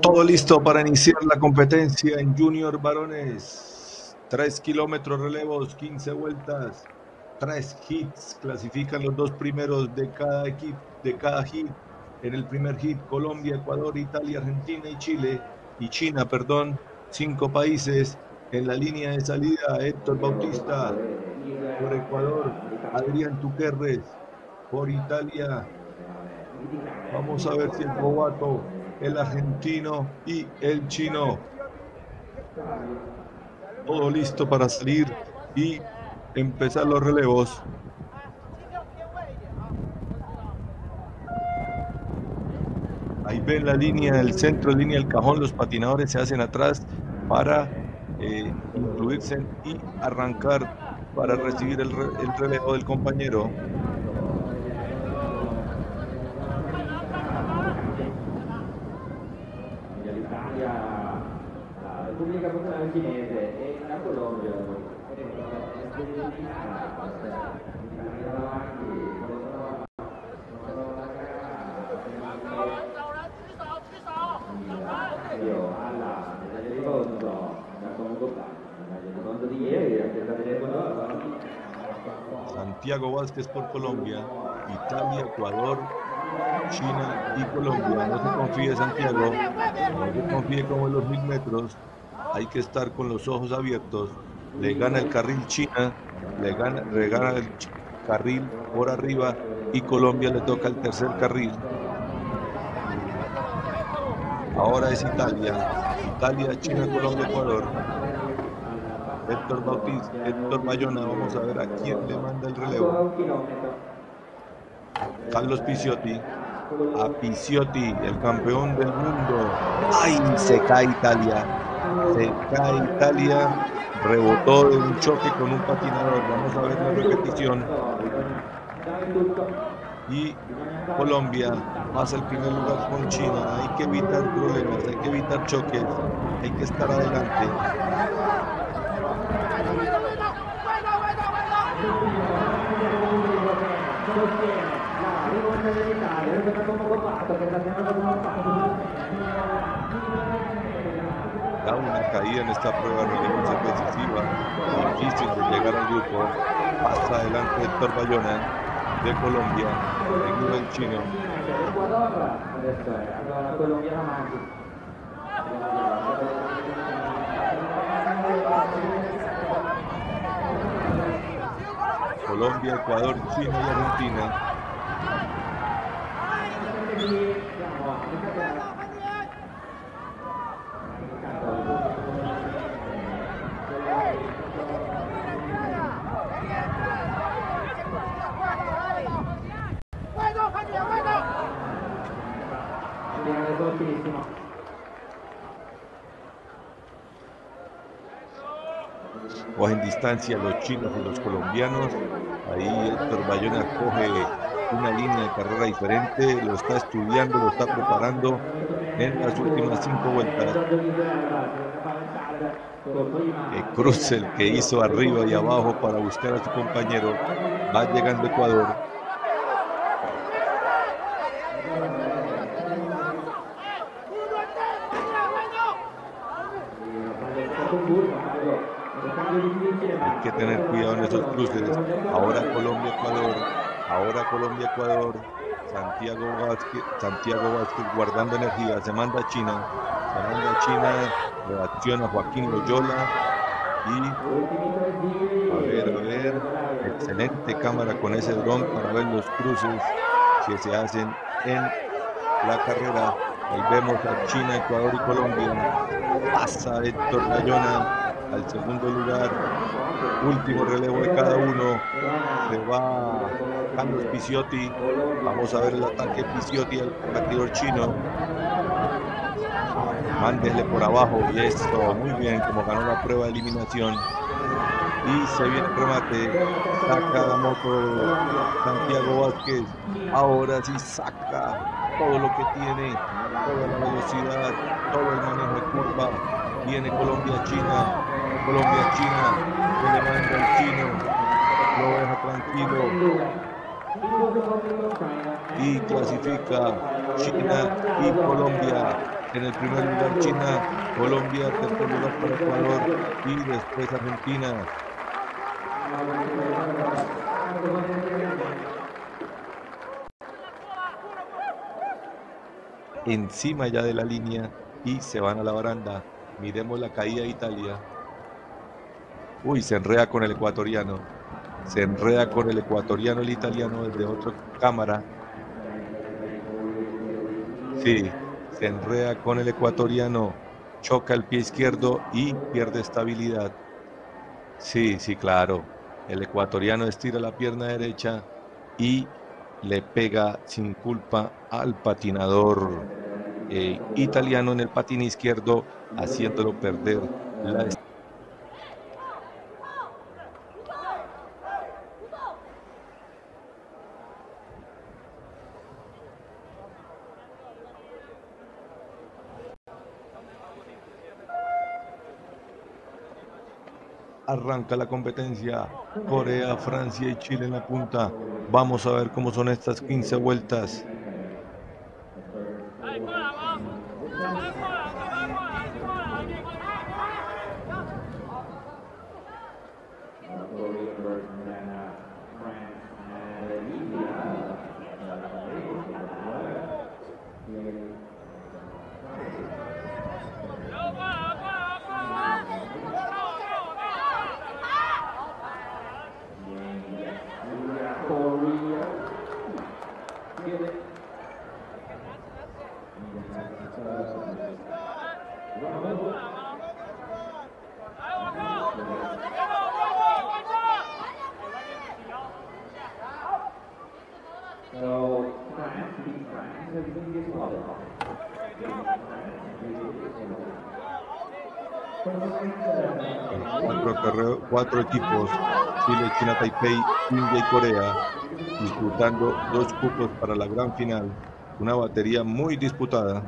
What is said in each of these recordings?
Todo listo para iniciar la competencia en Junior Varones. 3 kilómetros relevos, 15 vueltas, 3 hits. Clasifican los dos primeros de cada equipo, de cada hit. En el primer hit, Colombia, Ecuador, Italia, Argentina y Chile. Y China, perdón. Cinco países. En la línea de salida, Héctor Bautista. Por Ecuador, Adrián Tuquerres. Por Italia, vamos a ver si el Bobato el argentino y el chino. Todo listo para salir y empezar los relevos. Ahí ven la línea, el centro, línea, el cajón, los patinadores se hacen atrás para eh, incluirse y arrancar para recibir el relevo del compañero. cinese e la Colombia Santiago Vázquez por Colombia, Italia, Ecuador, China y Colombia. No se confíe Santiago, no se confíe como en los mil metros hay que estar con los ojos abiertos. Le gana el carril China, le gana, el carril por arriba y Colombia le toca el tercer carril. Ahora es Italia. Italia, China, Colombia, Ecuador. Héctor Bautista, Héctor Bayona, vamos a ver a quién le manda el relevo. Carlos Picciotti, a Picciotti, el campeón del mundo. ¡Ay! Se cae Italia se cae Italia, rebotó de un choque con un patinador. Vamos a ver la repetición. Y Colombia pasa el primer lugar con China. Hay que evitar problemas, hay que evitar choques, hay que estar adelante. Una caída en esta prueba religiosa decisiva, difícil llegar al grupo, pasa adelante Héctor Bayona de Colombia, en el chino. Colombia, Ecuador, China y Argentina en distancia los chinos y los colombianos. Ahí Héctor Bayona coge una línea de carrera diferente, lo está estudiando, lo está preparando en las últimas cinco vueltas. El cruce el que hizo arriba y abajo para buscar a su compañero. Va llegando Ecuador. Hay que tener cuidado en esos cruces. Ahora Colombia, Ecuador. Ahora Colombia, Ecuador. Santiago Vázquez, Santiago Vázquez guardando energía. Se manda a China. Se manda a China. Reacciona Joaquín Loyola. Y a ver, a ver. Excelente cámara con ese dron para ver los cruces que se hacen en la carrera. Ahí vemos a China, Ecuador y Colombia. Pasa Héctor Bayona al segundo lugar. Último relevo de cada uno. Se va Carlos Picciotti. Vamos a ver el ataque Picciotti al partidor chino. Mándele por abajo y esto muy bien como ganó la prueba de eliminación. Y se viene el remate. Saca la moto Santiago Vázquez. Ahora sí saca todo lo que tiene, toda la velocidad, todo el manejo de curva. Viene Colombia-China, Colombia-China, que le manda el chino, lo deja tranquilo. Y clasifica China y Colombia. En el primer lugar China, Colombia, tercer lugar para Ecuador y después Argentina. Encima ya de la línea y se van a la baranda. Miremos la caída de Italia. Uy, se enreda con el ecuatoriano. Se enreda con el ecuatoriano el italiano desde otra cámara. Sí, se enreda con el ecuatoriano. Choca el pie izquierdo y pierde estabilidad. Sí, sí, claro. El ecuatoriano estira la pierna derecha y le pega sin culpa al patinador eh, italiano en el patín izquierdo, haciéndolo perder la Arranca la competencia. Corea, Francia y Chile en la punta. Vamos a ver cómo son estas 15 vueltas. Cuatro equipos, Chile, China, Taipei, India y Corea, disputando dos cupos para la gran final. Una batería muy disputada.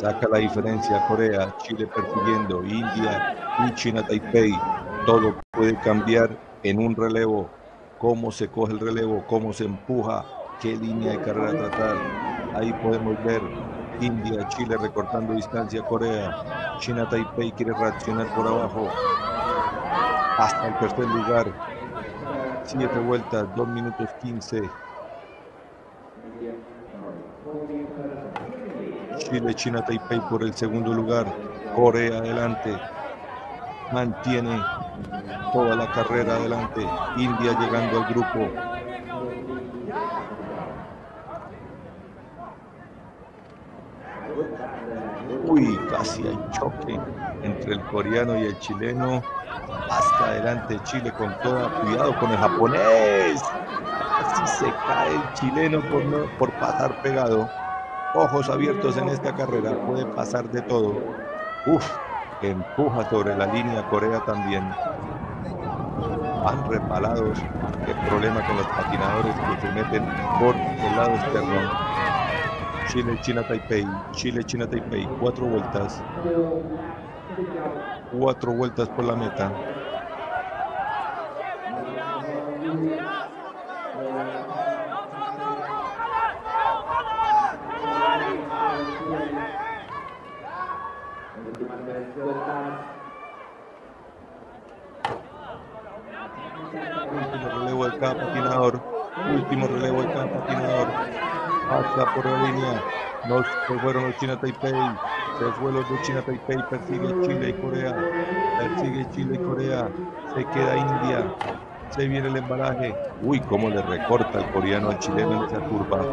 Saca la diferencia Corea, Chile persiguiendo, India y China Taipei. Todo puede cambiar en un relevo. Cómo se coge el relevo, cómo se empuja, qué línea de carrera tratar. Ahí podemos ver India, Chile recortando distancia, Corea, China Taipei quiere reaccionar por abajo hasta el tercer lugar. Siete vueltas, dos minutos quince. Chile, China Taipei por el segundo lugar. Corea adelante. Mantiene toda la carrera adelante. India llegando al grupo. Uy, casi hay choque entre el coreano y el chileno. Hasta adelante Chile con toda cuidado con el japonés. Así se cae el chileno por, por pasar pegado. Ojos abiertos en esta carrera, puede pasar de todo. Uf, empuja sobre la línea Corea también. Van repalados. Qué problema con los patinadores que se meten por el lado externo. Chile, China, Taipei, Chile, China, Taipei, cuatro vueltas. Cuatro vueltas por la meta. Último relevo de cada patinador. Último relevo de cada patinador pasa por la línea. No fueron los China Taipei. Los de China Taipei. Persigue Chile y Corea. Persigue Chile y Corea. Se queda India. Se viene el embalaje. Uy, cómo le recorta el coreano al chileno en esa curva.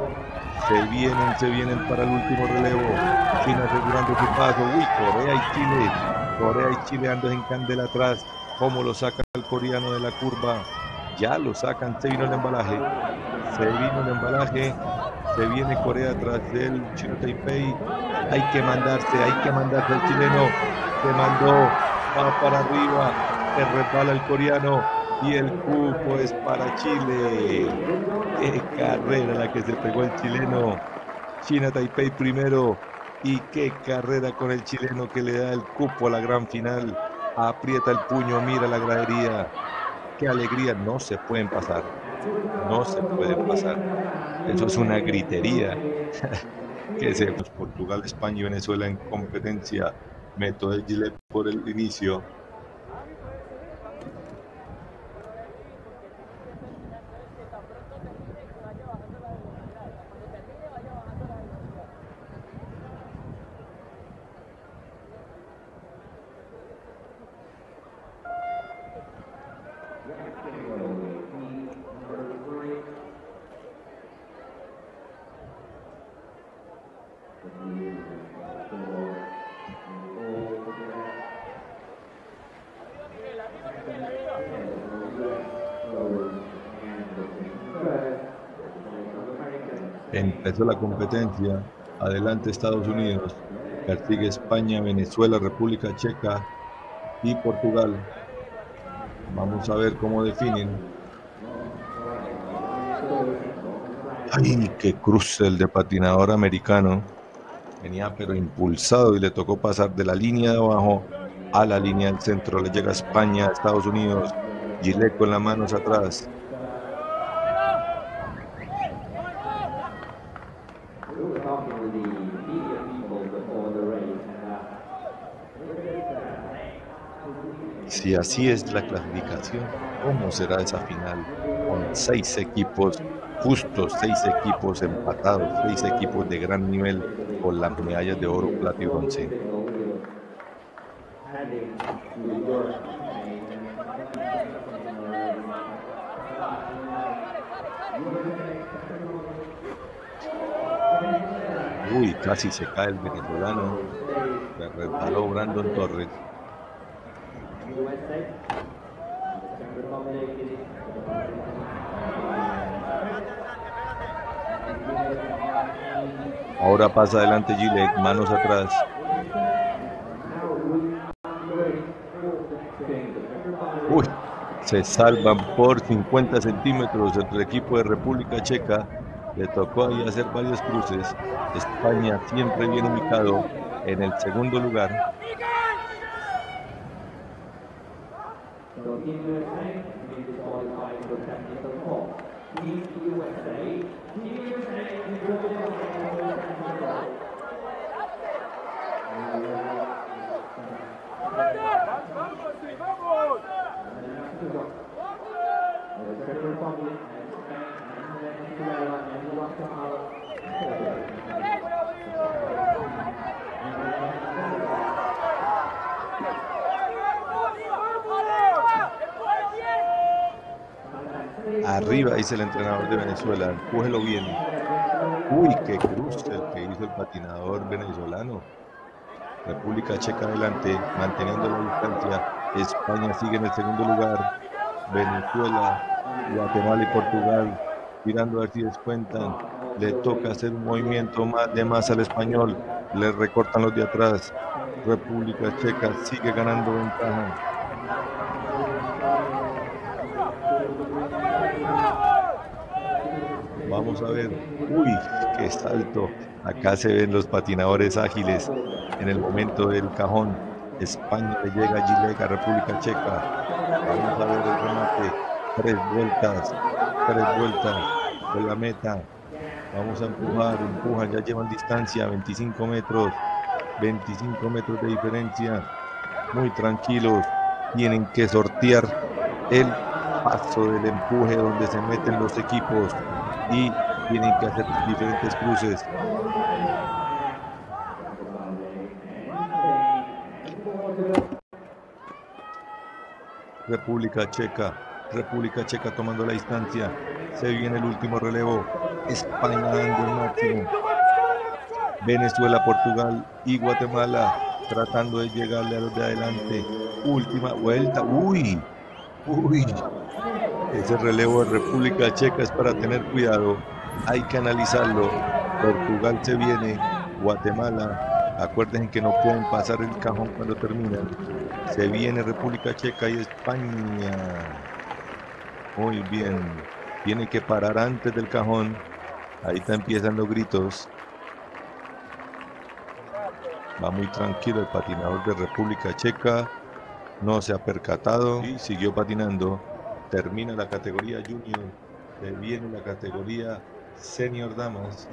Se vienen, se vienen para el último relevo. China asegurando su paso. Uy, Corea y Chile. Corea y Chile ando en candela atrás. Cómo lo saca el coreano de la curva. Ya lo sacan. Se vino el embalaje. Se vino el embalaje. Se viene Corea atrás del Chino Taipei. Hay que mandarse, hay que mandarse al chileno. Se mandó. Va para arriba. Se resbala el coreano y el cupo es para Chile. Qué carrera la que se pegó el chileno. China Taipei primero. Y qué carrera con el chileno que le da el cupo a la gran final. Aprieta el puño, mira la gradería. Qué alegría, no se pueden pasar. No se pueden pasar. Eso es una gritería. que se Portugal, España y Venezuela en competencia. Meto de Chile por el inicio. Empezó la competencia. Adelante Estados Unidos. Persigue España, Venezuela, República Checa y Portugal. Vamos a ver cómo definen. Ay, qué cruce el de patinador americano. Venía pero impulsado y le tocó pasar de la línea de abajo a la línea del centro. Le llega España, Estados Unidos. Gillette con las manos atrás. Si así es la clasificación, ¿cómo será esa final? Con seis equipos justos, seis equipos empatados, seis equipos de gran nivel con las medallas de oro, plata y bronce. Uy, casi se cae el venezolano. Se resbaló Brandon Torres. Ahora pasa adelante Gillette, manos atrás. Uy, se salvan por 50 centímetros entre el equipo de República Checa. Le tocó ahí hacer varios cruces. España siempre bien ubicado en el segundo lugar. So in name may be qualified for technical call. Team USA, dealer's name is Arriba, dice el entrenador de Venezuela, empújelo bien. Uy, qué cruz el que hizo el patinador venezolano. República Checa adelante, manteniendo la distancia. España sigue en el segundo lugar. Venezuela, Guatemala y Portugal tirando a ver si descuentan. Le toca hacer un movimiento más de más al español. Le recortan los de atrás. República Checa sigue ganando ventaja. Vamos a ver. Uy, qué salto. Acá se ven los patinadores ágiles en el momento del cajón. España le llega a Gilega, República Checa. Vamos a ver el remate. Tres vueltas, tres vueltas de la meta. Vamos a empujar, empujan, ya llevan distancia, 25 metros, 25 metros de diferencia. Muy tranquilos, tienen que sortear el paso del empuje donde se meten los equipos y tienen que hacer diferentes cruces. República Checa República Checa tomando la distancia. Se viene el último relevo. España dando el máximo. Venezuela, Portugal y Guatemala tratando de llegarle a los de adelante. Última vuelta. Uy, uy. Ese relevo de República Checa es para tener cuidado. Hay que analizarlo. Portugal se viene. Guatemala. Acuérdense que no pueden pasar el cajón cuando terminan. Se viene República Checa y España. Muy bien. Tiene que parar antes del cajón. Ahí está empiezan los gritos. Va muy tranquilo el patinador de República Checa. No se ha percatado y siguió patinando. Termina la categoría junior. Viene la categoría senior damas.